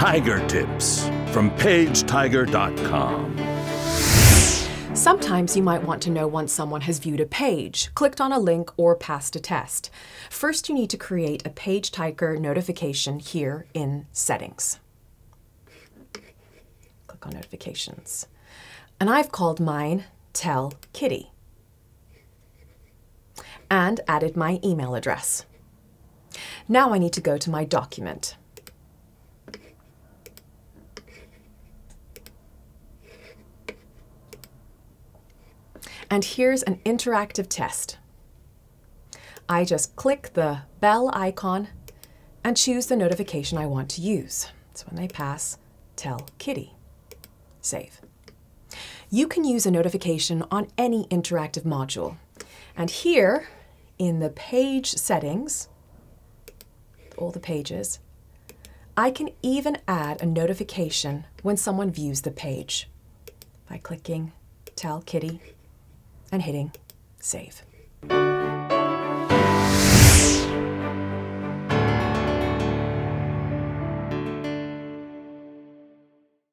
Tiger Tips from PageTiger.com. Sometimes you might want to know once someone has viewed a page, clicked on a link, or passed a test. First, you need to create a Page Tiger notification here in Settings. Click on Notifications. And I've called mine Tell Kitty and added my email address. Now I need to go to my document. And here's an interactive test. I just click the bell icon and choose the notification I want to use. So when they pass, tell Kitty. Save. You can use a notification on any interactive module. And here in the page settings, all the pages, I can even add a notification when someone views the page by clicking Tell Kitty and hitting Save.